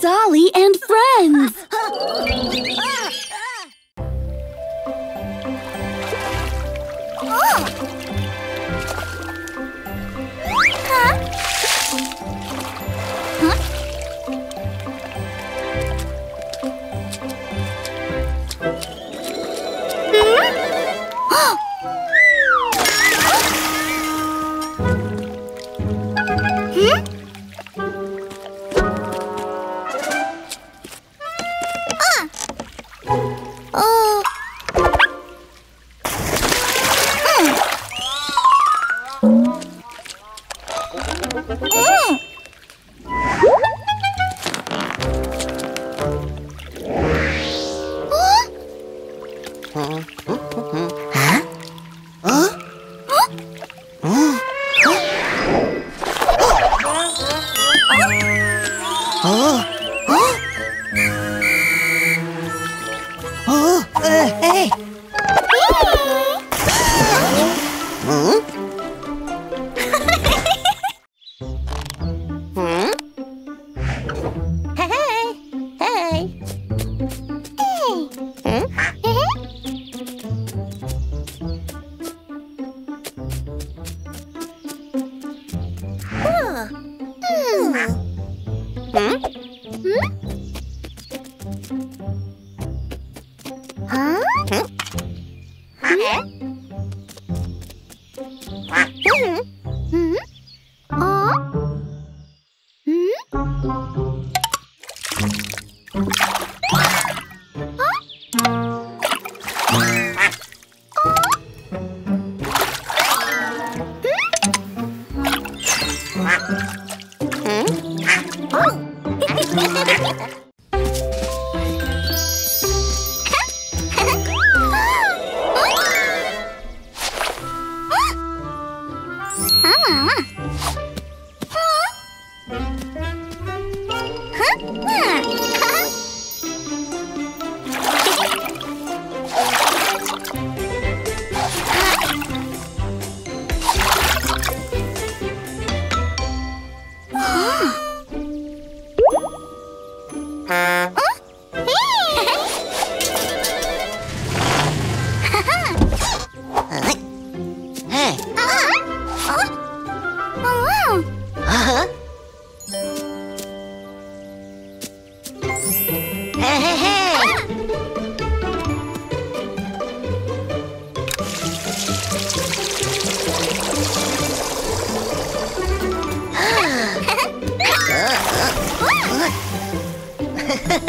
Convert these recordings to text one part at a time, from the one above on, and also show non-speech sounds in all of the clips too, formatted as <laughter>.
Dolly and friends! <laughs>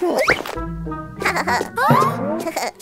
Oh. <laughs>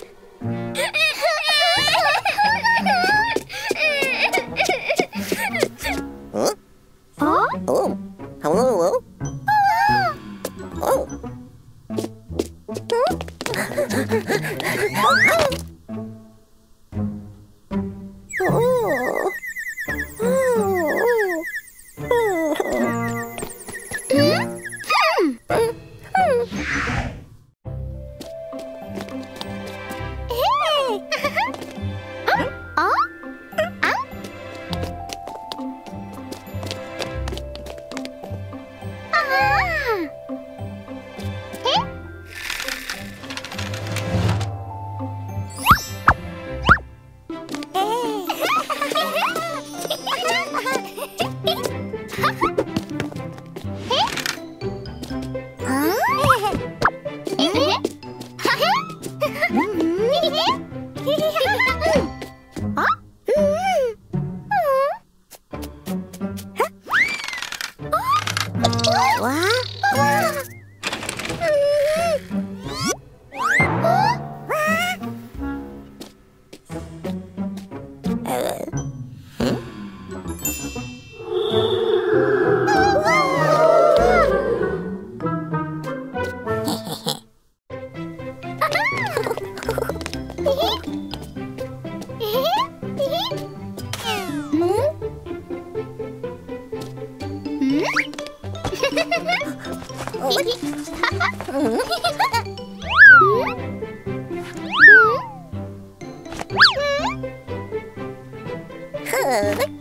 Hello.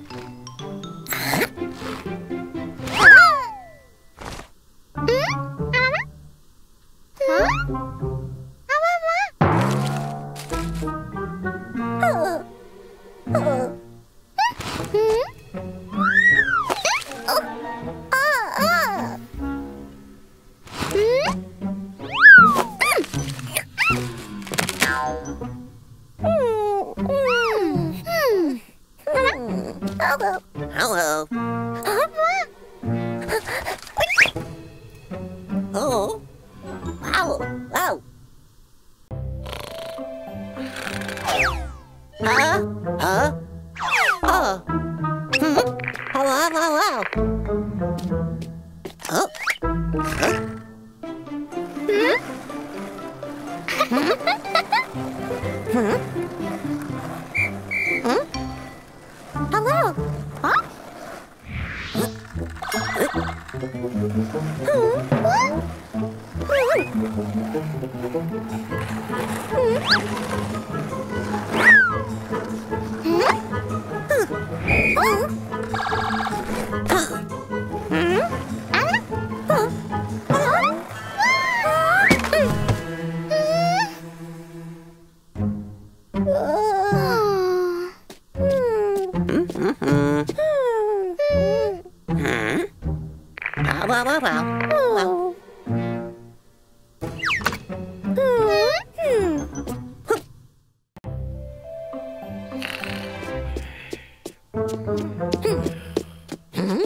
Hahaha. Huh?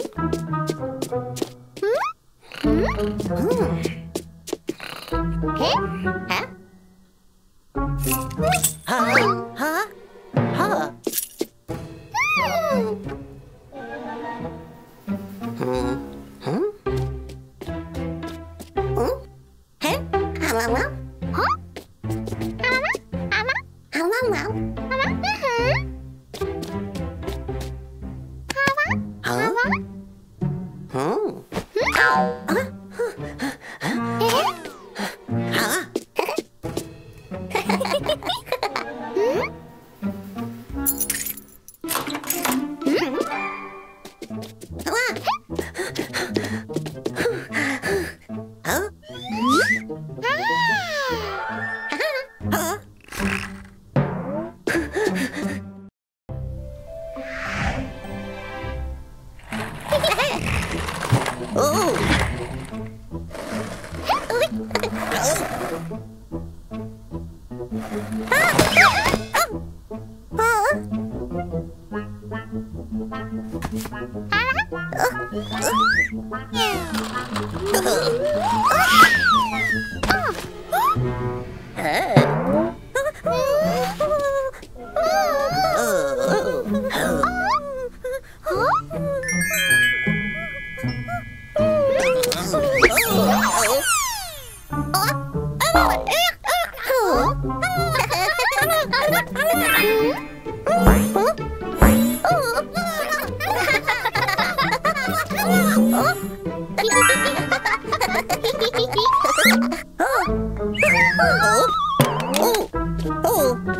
Cold,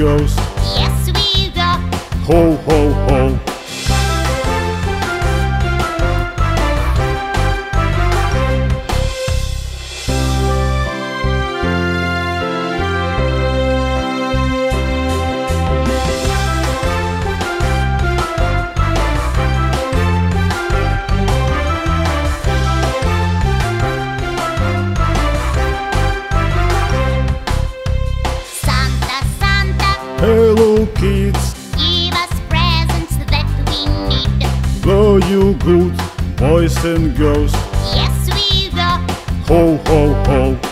boys Ho, ho, ho.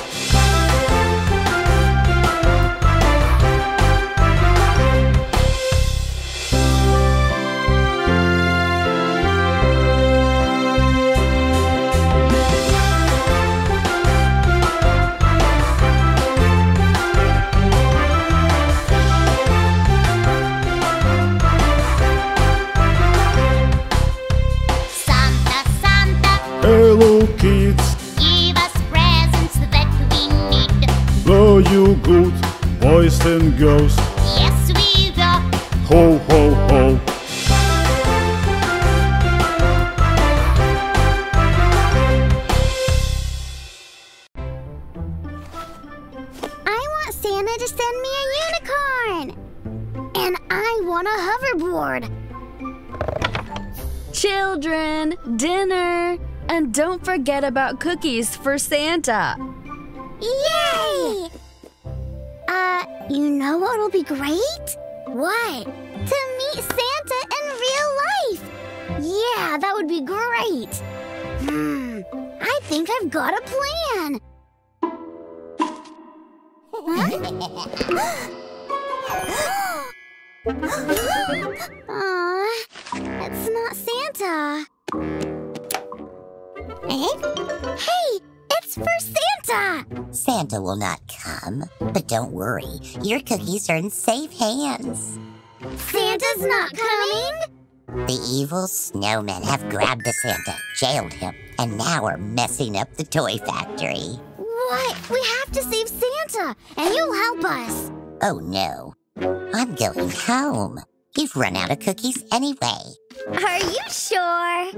Children, dinner, and don't forget about cookies for Santa. Yay! Uh, you know what will be great? What? To meet Santa in real life. Yeah, that would be great. Hmm, I think I've got a plan. Aw, it's not Santa. Hey, Hey, it's for Santa! Santa will not come, but don't worry. Your cookies are in safe hands. Santa's not coming? The evil snowmen have grabbed the Santa, jailed him, and now are messing up the toy factory. What? We have to save Santa, and you'll help us. Oh no. I'm going home. You've run out of cookies anyway. Are you sure?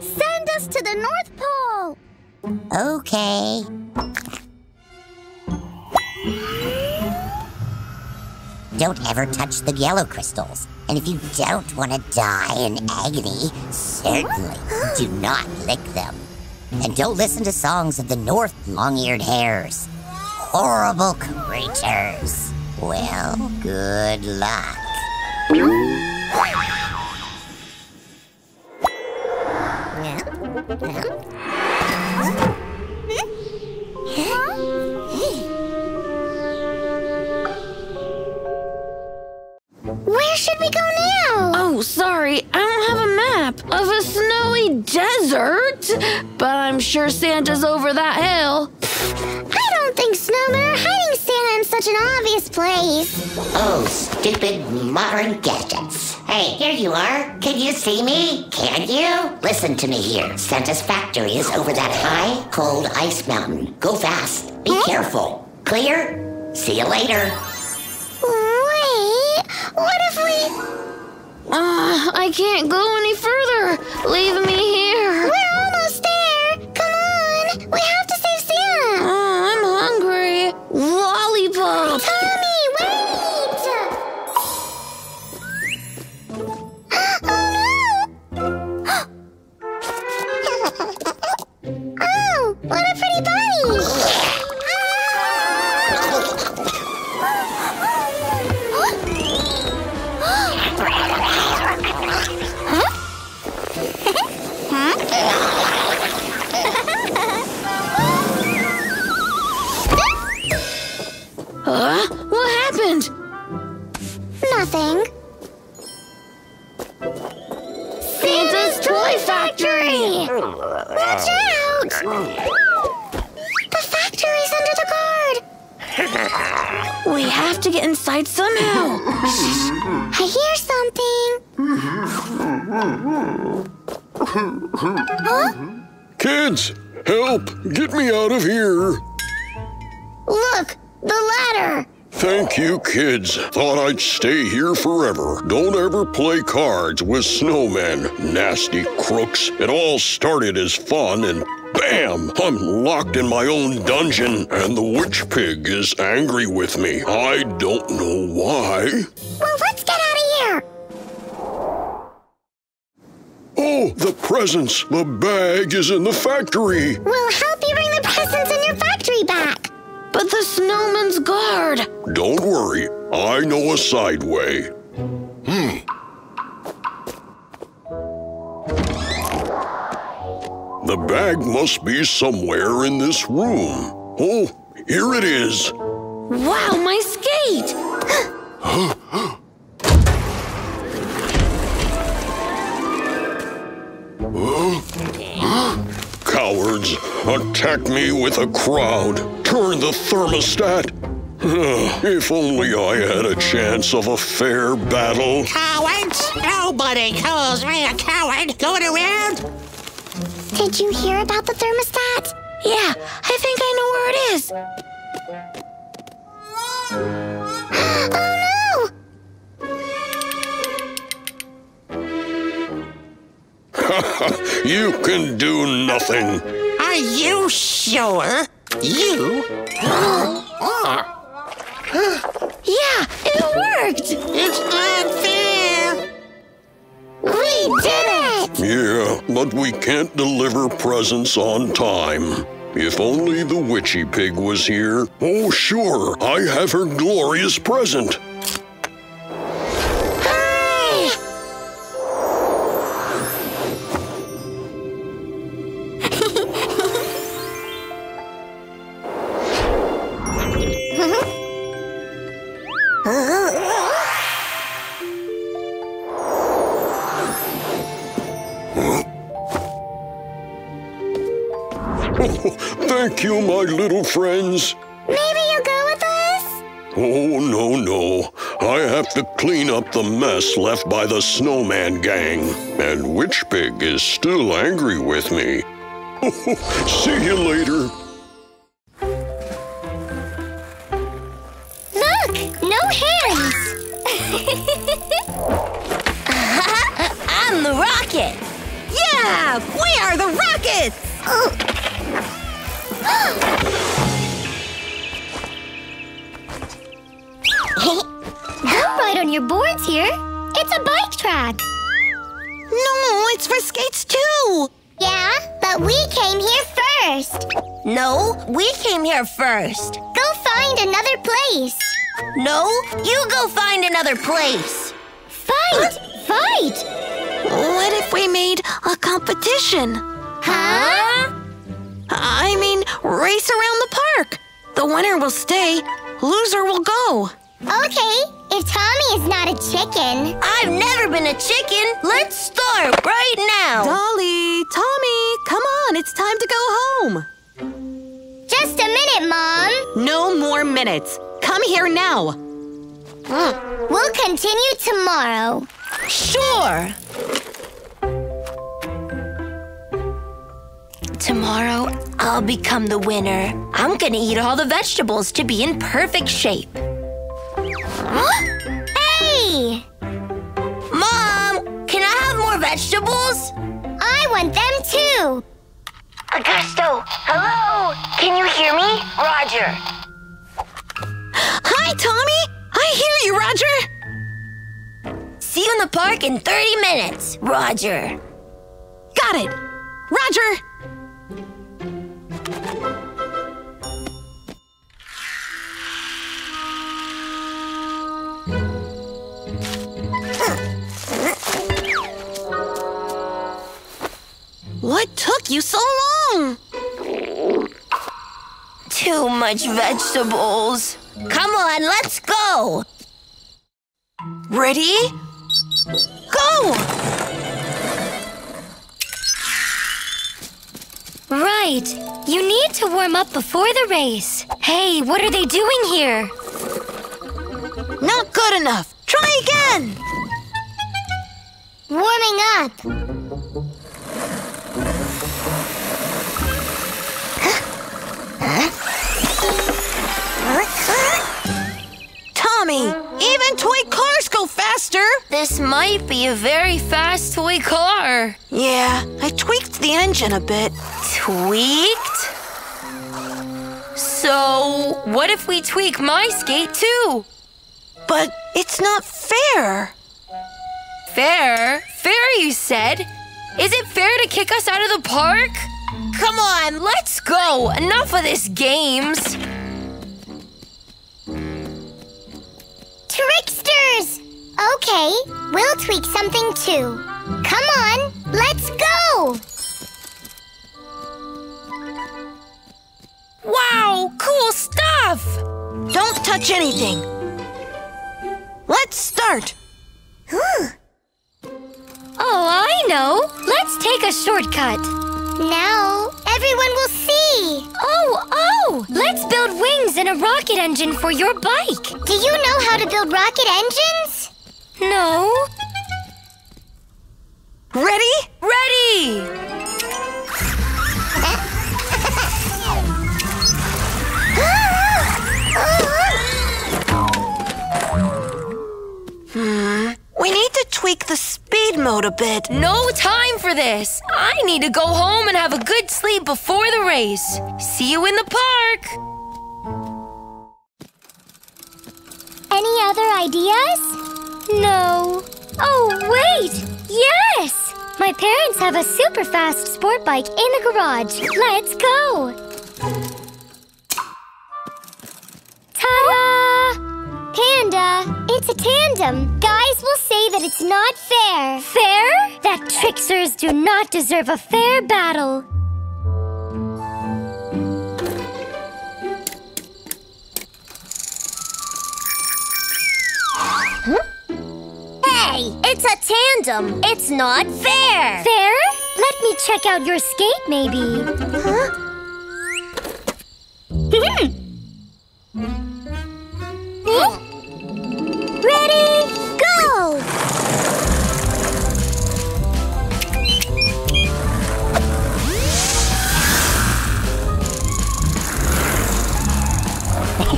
Send us to the North Pole. Okay. Don't ever touch the yellow crystals. And if you don't want to die in agony, certainly do not lick them. And don't listen to songs of the North long eared hares. Horrible creatures. Well, good luck. Where should we go now? Oh, sorry, I don't have a map of a snowy desert, but I'm sure Santa's over that hill. I don't think snowmen are hiding Santa in such an obvious place. Oh, stupid modern gadgets. Hey, here you are. Can you see me? Can you? Listen to me here. Santa's factory is over that high, cold ice mountain. Go fast. Be careful. Clear? See you later. What if we... Uh, I can't go any further. Leave me here. We're almost there. Come on. We have to save Santa. Oh, I'm hungry. Lollipop. Tommy, wait! <gasps> oh no! <gasps> oh, what a pretty bunny! Kids. Thought I'd stay here forever. Don't ever play cards with snowmen. Nasty crooks. It all started as fun and bam! I'm locked in my own dungeon and the witch pig is angry with me. I don't know why. Well, let's get out of here. Oh, the presents. The bag is in the factory. We'll help you bring the presents in your factory back. But the snowman's guard. Don't worry, I know a side way. Hmm. The bag must be somewhere in this room. Oh, here it is. Wow, my skate! <gasps> <gasps> <gasps> Cowards, attack me with a crowd. Turn the thermostat. <sighs> if only I had a chance of a fair battle. Cowards! Nobody calls me a coward going around. Did you hear about the thermostat? Yeah, I think I know where it is. <laughs> You can do nothing. Are you sure? You? are. <gasps> Yeah, it worked! It's unfair. We did it! Yeah, but we can't deliver presents on time. If only the witchy pig was here. Oh, sure, I have her glorious present. <laughs> Thank you, my little friends. Maybe you'll go with us? Oh, no, no. I have to clean up the mess left by the snowman gang. And Witch Pig is still angry with me. <laughs> See you later. We came here first. No, we came here first. Go find another place. No, you go find another place. Fight! Fight! What if we made a competition? Huh? I mean, race around the park. The winner will stay, loser will go. Okay, if Tommy is not a chicken. I've never been a chicken. Let's start right now. Dolly, Tommy, come on, it's time to go home. Just a minute, Mom. No more minutes. Come here now. Mm, we'll continue tomorrow. Sure. Tomorrow, I'll become the winner. I'm gonna eat all the vegetables to be in perfect shape. Hey! Mom, can I have more vegetables? I want them too. Augusto, hello. Can you hear me? Roger. Hi, Tommy. I hear you, Roger. See you in the park in 30 minutes. Roger. Got it. Roger. What took you so long? Too much vegetables. Come on, let's go. Ready? Go! Right. You need to warm up before the race. Hey, what are they doing here? Not good enough. Try again. Warming up. Tommy, even toy cars go faster. This might be a very fast toy car. Yeah, I tweaked the engine a bit. Tweaked? So, what if we tweak my skate too? But it's not fair. Fair? Fair, you said? Is it fair to kick us out of the park? Come on, let's go. Enough of this games. Tricksters! Okay, we'll tweak something too. Come on, let's go! Wow, cool stuff! Don't touch anything. Let's start. Oh, I know. Let's take a shortcut. Now, everyone will see. Oh, oh! Let's build wings and a rocket engine for your bike. Do you know how to build rocket engines? No. Ready? Ready! Mode a bit. No time for this. I need to go home and have a good sleep before the race. See you in the park. Any other ideas? No. Oh, wait! Yes! My parents have a super fast sport bike in the garage. Let's go! Ta-da! Panda, it's a tandem. Guys will say that it's not fair. Fair? That tricksters do not deserve a fair battle. Huh? Hey, it's a tandem. It's not fair. Fair? Let me check out your skate, maybe. Huh? Hmm. Hmm? Ready, go!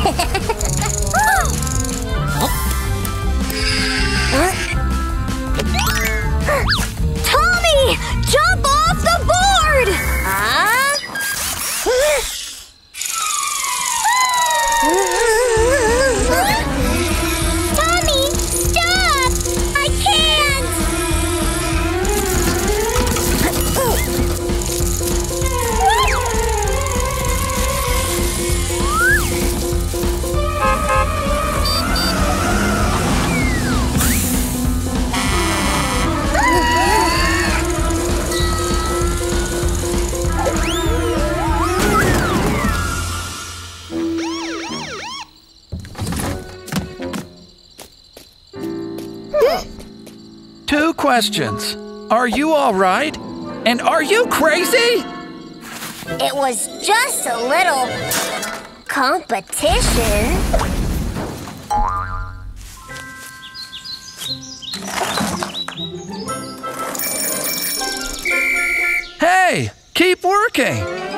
Tommy! <laughs> questions. Are you all right? And are you crazy? It was just a little competition. Hey, keep working.